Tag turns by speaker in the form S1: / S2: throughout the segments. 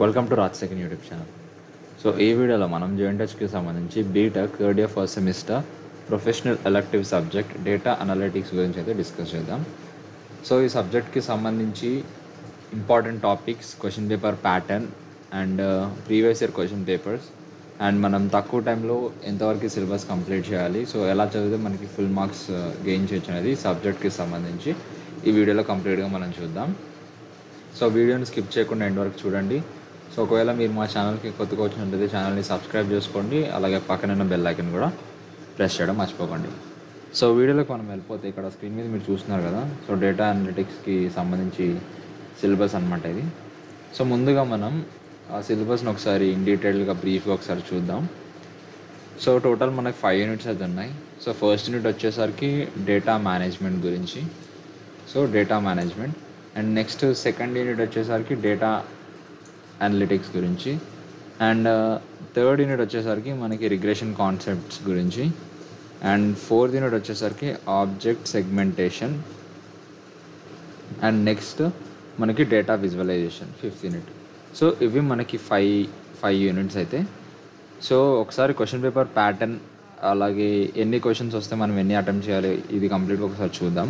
S1: Welcome to Raj second YouTube channel so ఈ వీడియోలో మనం జేఎన్టెచ్కి సంబంధించి BTech third year first semester professional elective subject data analytics గురించి అయితే డిస్కస్ చేద్దాం. సో ఈ సబ్జెక్ట్కి సంబంధించి important topics question paper pattern and previous year question papers and మనం తక్కువ టైంలో ఎంతవరకు సిలబస్ కంప్లీట్ చేయాలి? సో ఎలా చదివితే మనకి ఫుల్ మార్క్స్ గెయిన్ చేయొచ్చు అనేది సబ్జెక్ట్కి సంబంధించి ఈ వీడియోలో కంప్లీట్గా మనం చూద్దాం. సో వీడియోని స్కిప్ చేయకుండా ఎండ్ వరకు చూడండి. సో ఒకవేళ మీరు మా ఛానల్కి కొత్తగా వచ్చినట్టయితే ఛానల్ని సబ్స్క్రైబ్ చేసుకోండి. అలాగే పక్కన ఉన్న బెల్ ఐకన్ కూడా ప్రెస్ చేయడం మర్చిపోకండి. సో వీడియోలోకి మనం వెళ్ళిపోతే ఇక్కడ స్క్రీన్ మీద మీరు చూస్తున్నారు కదా? సో డేటా అనలిటిక్స్కి సంబంధించి సిలబస్ అనమాట ఇది. సో ముందుగా మనం ఆ సిలబస్ని ఒకసారి ఇన్ డీటెయిల్గా బ్రీఫ్గా ఒకసారి చూద్దాం. సో టోటల్ మనకి ఫైవ్ యూనిట్స్ అయితే ఉన్నాయి. సో ఫస్ట్ యూనిట్ వచ్చేసరికి డేటా మేనేజ్మెంట్ గురించి. So data management and next second unit వచ్చేసరికి డేటా అనలిటిక్స్ గురించి. అండ్ థర్డ్ యూనిట్ వచ్చేసరికి మనకి రిగ్రెషన్ కాన్సెప్ట్స్ గురించి. అండ్ ఫోర్త్ యూనిట్ వచ్చేసరికి ఆబ్జెక్ట్ సెగ్మెంటేషన్ అండ్ నెక్స్ట్ మనకి data visualization fifth unit so ఇవి మనకి ఫైవ్ ఫైవ్ యూనిట్స్ అయితే. సో ఒకసారి క్వశ్చన్ పేపర్ ప్యాటర్న్ అలాగే ఎన్ని క్వశ్చన్స్ వస్తే మనం ఎన్ని అటెంప్ట్ చేయాలి ఇది కంప్లీట్గా ఒకసారి చూద్దాం.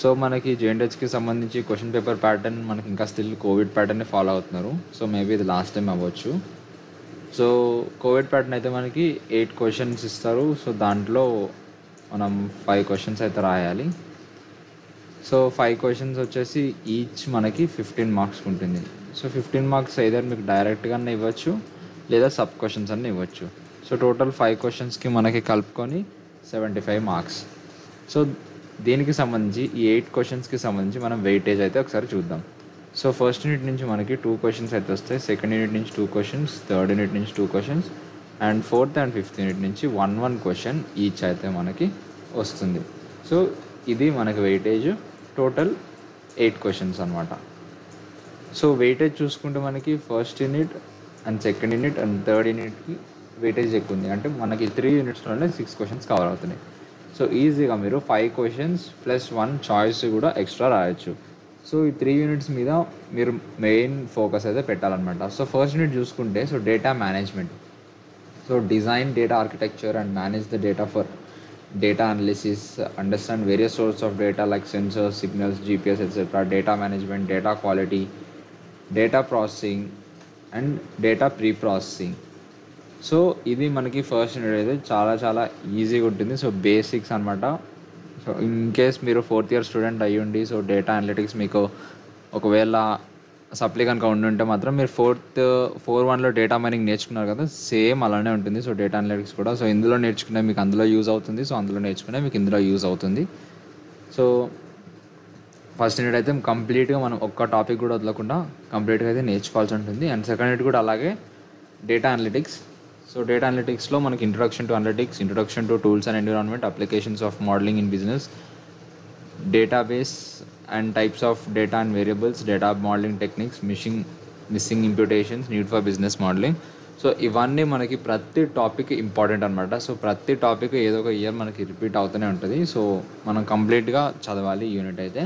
S1: సో మనకి జేఎన్హెచ్కి సంబంధించి క్వశ్చన్ పేపర్ ప్యాటర్న్ మనకి ఇంకా స్టిల్ కోవిడ్ ప్యాటర్నే ఫాలో అవుతున్నారు. సో మేబీ ఇది లాస్ట్ టైం అవ్వచ్చు. సో కోవిడ్ ప్యాటర్న్ అయితే మనకి ఎయిట్ క్వశ్చన్స్ ఇస్తారు. సో దాంట్లో మనం ఫైవ్ క్వశ్చన్స్ అయితే రాయాలి. సో ఫైవ్ క్వశ్చన్స్ వచ్చేసి ఈచ్ మనకి ఫిఫ్టీన్ మార్క్స్ ఉంటుంది. సో ఫిఫ్టీన్ మార్క్స్ ఏదైనా మీకు డైరెక్ట్గానే ఇవ్వచ్చు లేదా సబ్ క్వశ్చన్స్ అన్నీ ఇవ్వచ్చు. సో టోటల్ ఫైవ్ క్వశ్చన్స్కి మనకి కలుపుకొని సెవెంటీ ఫైవ్ మార్క్స్ సో దీనికి సంబంధించి ఈ ఎయిట్ క్వశ్చన్స్కి సంబంధించి మనం వెయిటేజ్ అయితే ఒకసారి చూద్దాం. సో ఫస్ట్ యూనిట్ నుంచి మనకి టూ క్వశ్చన్స్ అయితే వస్తాయి. సెకండ్ యూనిట్ నుంచి టూ క్వశ్చన్స్ థర్డ్ యూనిట్ నుంచి two questions and fourth and fifth unit నుంచి వన్ వన్ క్వశ్చన్ ఈచ్ అయితే మనకి వస్తుంది. సో ఇది మనకి వెయిటేజ్ టోటల్ ఎయిట్ క్వశ్చన్స్ అనమాట సో వెయిటేజ్ చూసుకుంటే మనకి first unit and second unit and third యూనిట్కి వెయిటేజ్ ఎక్కువ ఉంది. అంటే మనకి త్రీ యూనిట్స్లోనే సిక్స్ క్వశ్చన్స్ కవర్ అవుతున్నాయి. సో ఈజీగా మీరు five questions plus one choice కూడా ఎక్స్ట్రా రాయొచ్చు. సో ఈ త్రీ యూనిట్స్ మీద మీరు మెయిన్ ఫోకస్ అయితే పెట్టాలన్నమాట. సో ఫస్ట్ యూనిట్ చూసుకుంటే so data management so design data architecture and manage the data for data analysis understand various source of data like sensors signals GPS etcetera data management data quality data processing and data pre processing so ఇది మనకి first unit అయితే చాలా చాలా ఈజీగా ఉంటుంది. So basics అనమాట so in case మీరు fourth year student అయ్యుండి సో డేటా అనలిటిక్స్ మీకు ఒకవేళ సప్లీ కనుక ఉండుంటే మాత్రం మీరు ఫోర్త్ ఫోర్ వన్లో డేటా మైనింగ్ నేర్చుకున్నారు కదా సేమ్ అలానే ఉంటుంది. సో డేటా అనలిటిక్స్ కూడా. సో ఇందులో నేర్చుకునే మీకు అందులో యూజ్ అవుతుంది. సో అందులో నేర్చుకునే మీకు ఇందులో యూజ్ అవుతుంది. సో ఫస్ట్ యూనిట్ అయితే కంప్లీట్గా మనం ఒక్క టాపిక్ కూడా వదలకుండా కంప్లీట్గా అయితే నేర్చుకోవాల్సి ఉంటుంది. అండ్ సెకండ్ యూనిట్ కూడా అలాగే డేటా అనలిటిక్స్ సో డేటా అనలిటిక్స్లో మనకి introduction to analytics introduction to tools and environment applications of modelling in business database and types of data and variables data modelling techniques missing missing imputations need for business modelling so ఇవన్నీ మనకి ప్రతి topic important అనమాట so ప్రతి topic ఏదో ఒక year మనకి repeat అవుతూనే ఉంటుంది. సో మనం కంప్లీట్గా చదవాలి యూనిట్ అయితే.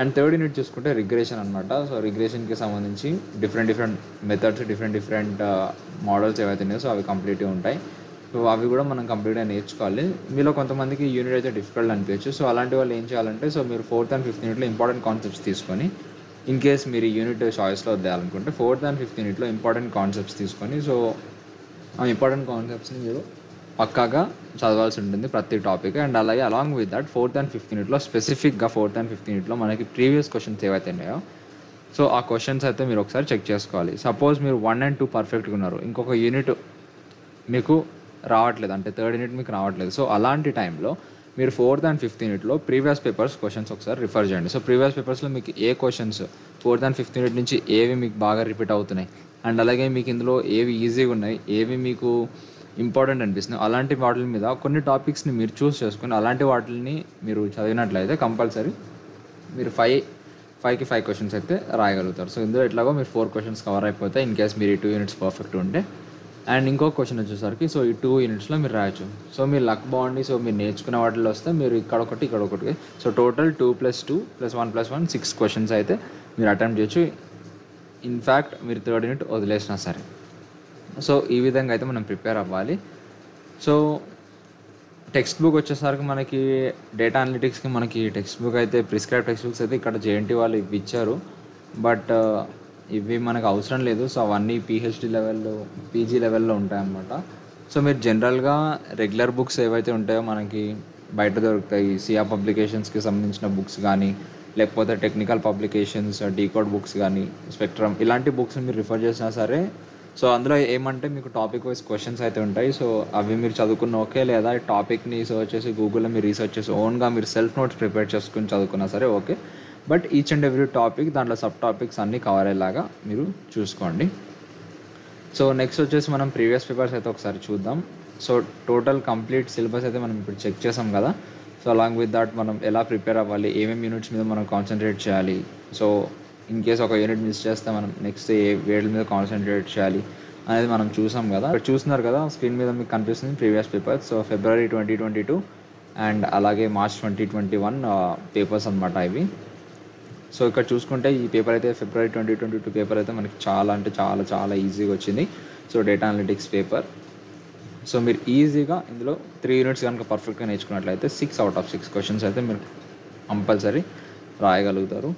S1: అండ్ థర్డ్ యూనిట్ చూసుకుంటే రిగ్రెషన్ అనమాట సో రిగ్రెషన్కి సంబంధించి different different methods different different models ఏవైతే ఉన్నాయో సో అవి కంప్లీట్గా ఉంటాయి. సో అవి కూడా మనం కంప్లీట్గా నేర్చుకోవాలి. మీలో కొంతమందికి యూనిట్ అయితే డిఫికల్ట్ అనిపించచ్చు. సో అలాంటి వాళ్ళు ఏం చేయాలంటే సో మీరు ఫోర్త్ అండ్ ఫిఫ్త్ యూనిట్లో ఇంపార్టెంట్ కాన్సెప్ట్స్ తీసుకొని ఇన్ కేస్ మీరు యూనిట్ చాయిస్లో వద్దాలనుకుంటే ఫోర్త్ అండ్ ఫిఫ్త్ యూనిట్లో ఇంపార్టెంట్ కాన్సెప్ట్స్ తీసుకొని సో ఆ ఇంపార్టెంట్ కాన్సెప్ట్స్ని మీరు పక్కాగా చదవాల్సి ఉంటుంది ప్రతి టాపిక్ అండ్ అలాగే along with that fourth and fifth యూనిట్లో స్పెసిఫిక్గా ఫోర్త్ అండ్ ఫిఫ్త్ యూనిట్లో మనకి ప్రీవియస్ క్వశ్చన్స్ ఏవైతే ఉన్నాయో సో ఆ క్వశ్చన్స్ అయితే మీరు ఒకసారి చెక్ చేసుకోవాలి. సపోజ్ మీరు వన్ అండ్ టూ పర్ఫెక్ట్గా ఉన్నారు. ఇంకొక యూనిట్ మీకు రావట్లేదు. అంటే థర్డ్ యూనిట్ మీకు రావట్లేదు. సో అలాంటి టైంలో మీరు ఫోర్త్ అండ్ ఫిఫ్త్ యూనిట్లో ప్రీవియస్ పేపర్స్ క్వశ్చన్స్ ఒకసారి రిఫర్ చేయండి. సో ప్రీవియస్ పేపర్స్లో మీకు ఏ questions fourth and fifth unit నుంచి ఏవి మీకు బాగా రిపీట్ అవుతున్నాయి? అండ్ అలాగే మీకు ఇందులో ఏవి ఈజీగా ఉన్నాయి? ఏవి మీకు ఇంపార్టెంట్ అనిపిస్తున్నాయి అలాంటి వాటి మీద కొన్ని టాపిక్స్ని మీరు చూస్ చేసుకుని అలాంటి వాటిని మీరు చదివినట్లయితే కంపల్సరీ మీరు ఫైవ్ ఫైవ్కి ఫైవ్ క్వశ్చన్స్ అయితే రాయగలుగుతారు. సో ఇందులో ఎట్లాగో మీరు ఫోర్ క్వశ్చన్స్ కవర్ అయిపోతాయి. ఇన్ కేస్ మీరు ఈ టూ యూనిట్స్ పర్ఫెక్ట్ ఉంటే. అండ్ ఇంకో క్వశ్చన్ వచ్చేసరికి సో ఈ టూ యూనిట్స్లో మీరు రాయొచ్చు. సో మీరు లక్ బాగుండి సో మీరు నేర్చుకున్న వాటిలో వస్తే మీరు ఇక్కడ ఒకటి ఇక్కడ ఒకటి. So total two plus two plus one plus one six questions అయితే మీరు అటెంప్ట్ చేయొచ్చు. ఇన్ఫ్యాక్ట్ మీరు థర్డ్ యూనిట్ వదిలేసినా సరే. సో ఈ విధంగా అయితే మనం ప్రిపేర్ అవ్వాలి. సో టెక్స్ట్ బుక్ వచ్చేసరికి మనకి డేటా అనలిటిక్స్కి మనకి టెక్స్ట్ బుక్ అయితే ప్రిస్క్రైబ్ టెక్స్ట్ బుక్స్ అయితే ఇక్కడ జేఎన్టీ వాళ్ళు ఇవి ఇచ్చారు. బట్ ఇవి మనకు అవసరం లేదు. సో అవన్నీ పిహెచ్డి లెవెల్లో పీజీ లెవెల్లో ఉంటాయన్నమాట. సో మీరు జనరల్గా రెగ్యులర్ బుక్స్ ఏవైతే ఉంటాయో మనకి బయట దొరుకుతాయి. సియా పబ్లికేషన్స్కి సంబంధించిన బుక్స్ కానీ లేకపోతే టెక్నికల్ పబ్లికేషన్స్ డీకోడ్ బుక్స్ కానీ స్పెక్ట్రమ్ ఇలాంటి బుక్స్ మీరు రిఫర్ చేసినా సరే సో అందులో ఏమంటే మీకు టాపిక్ వైజ్ క్వశ్చన్స్ అయితే ఉంటాయి. సో అవి మీరు చదువుకున్న ఓకే లేదా? టాపిక్ని సర్చ్ చేసి గూగుల్లో మీరు రీసెర్చ్ చేసి ఓన్గా మీరు సెల్ఫ్ నోట్స్ ప్రిపేర్ చేసుకుని చదువుకున్నా సరే okay. But each and every topic దాంట్లో సబ్ టాపిక్స్ అన్నీ కవర్ అయ్యేలాగా మీరు చూసుకోండి. సో నెక్స్ట్ వచ్చేసి మనం ప్రీవియస్ పేపర్స్ అయితే ఒకసారి చూద్దాం. సో టోటల్ కంప్లీట్ సిలబస్ అయితే మనం ఇప్పుడు చెక్ చేసాం కదా? సో అలాంగ్ విత్ దాట్ మనం ఎలా ప్రిపేర్ అవ్వాలి? ఏమేమి యూనిట్స్ మీద మనం కాన్సన్ట్రేట్ చేయాలి? సో ఇన్ కేస్ ఒక యూనిట్ మిస్ చేస్తే మనం నెక్స్ట్ ఏ వేడి మీద కాన్సన్ట్రేట్ చేయాలి అనేది మనం చూసాం కదా. ఇక్కడ చూస్తున్నారు కదా స్క్రీన్ మీద మీకు కనిపిస్తుంది previous paper. So February twenty twenty two and అలాగే March twenty twenty one papers అనమాట ఇవి. సో ఇక్కడ చూసుకుంటే ఈ పేపర్ అయితే February twenty twenty two paper అయితే మనకి చాలా అంటే చాలా చాలా ఈజీగా వచ్చింది. So data analytics paper so మీరు ఈజీగా ఇందులో త్రీ యూనిట్స్ కనుక పర్ఫెక్ట్గా నేర్చుకున్నట్లయితే six out of six questions అయితే మీరు కంపల్సరీ రాయగలుగుతారు.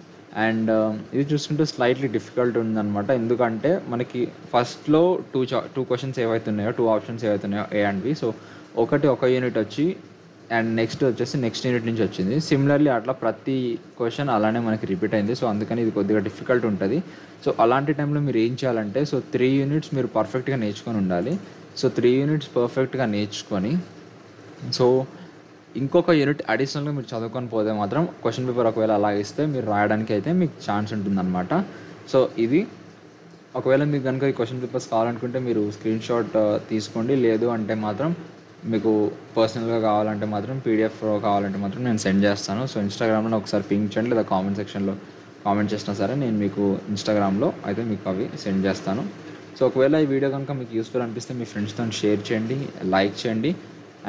S1: అండ్ um, ఇది చూసుకుంటే స్లైట్లీ డిఫికల్ట్ ఉందన్నమాట. ఎందుకంటే మనకి ఫస్ట్లో టూ చా టూ క్వశ్చన్స్ ఏవైతే ఉన్నాయో టూ ఆప్షన్స్ ఏవైతే ఉన్నాయో ఏ అండ్ బి సో ఒకటి ఒక యూనిట్ వచ్చి అండ్ నెక్స్ట్ వచ్చేసి నెక్స్ట్ యూనిట్ నుంచి వచ్చింది. సిమిలర్లీ అట్లా ప్రతి క్వశ్చన్ అలానే మనకి రిపీట్ అయింది. సో అందుకని ఇది కొద్దిగా డిఫికల్ట్ ఉంటుంది. సో అలాంటి టైంలో మీరు ఏం చేయాలంటే సో త్రీ యూనిట్స్ మీరు పర్ఫెక్ట్గా నేర్చుకొని ఉండాలి. సో త్రీ యూనిట్స్ పర్ఫెక్ట్గా నేర్చుకొని సో ఇంకొక యూనిట్ అడిషనల్గా మీరు చదువుకొని పోతే మాత్రం క్వశ్చన్ పేపర్ ఒకవేళ అలా ఇస్తే మీరు రాయడానికి అయితే మీకు ఛాన్స్ ఉంటుందన్నమాట. సో ఇది ఒకవేళ మీకు కనుక ఈ క్వశ్చన్ పేపర్స్ కావాలనుకుంటే మీరు స్క్రీన్ షాట్ uh, తీసుకోండి. లేదు అంటే మాత్రం మీకు పర్సనల్గా కావాలంటే మాత్రం పీడిఎఫ్ కావాలంటే మాత్రం నేను సెండ్ చేస్తాను. సో ఇన్స్టాగ్రామ్లో ఒకసారి పింక్ చేయండి. లేదా కామెంట్ సెక్షన్లో కామెంట్ చేసినా సరే నేను మీకు ఇన్స్టాగ్రామ్లో అయితే మీకు అవి సెండ్ చేస్తాను. సో ఒకవేళ ఈ వీడియో కనుక మీకు యూస్ఫుల్ అనిపిస్తే మీ ఫ్రెండ్స్తో షేర్ చేయండి. లైక్ చేయండి.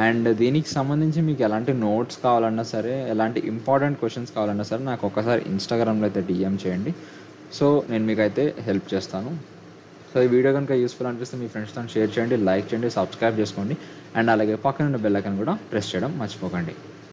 S1: అండ్ దీనికి సంబంధించి మీకు ఎలాంటి నోట్స్ కావాలన్నా సరే ఎలాంటి ఇంపార్టెంట్ క్వశ్చన్స్ కావాలన్నా సరే నాకు ఒకసారి ఇన్స్టాగ్రామ్లో అయితే డిఎం చేయండి. సో నేను మీకు అయితే హెల్ప్ చేస్తాను. సో ఈ వీడియో కనుక యూస్ఫుల్ అనిపిస్తే మీ ఫ్రెండ్స్తో షేర్ చేయండి లైక్ చేయండి సబ్స్క్రైబ్ చేసుకోండి. అండ్ అలాగే పక్కన ఉన్న బెల్ కూడా ప్రెస్ చేయడం మర్చిపోకండి.